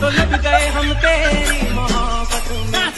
तो लग गए हम तेरी मोहब्बत में। हाँ,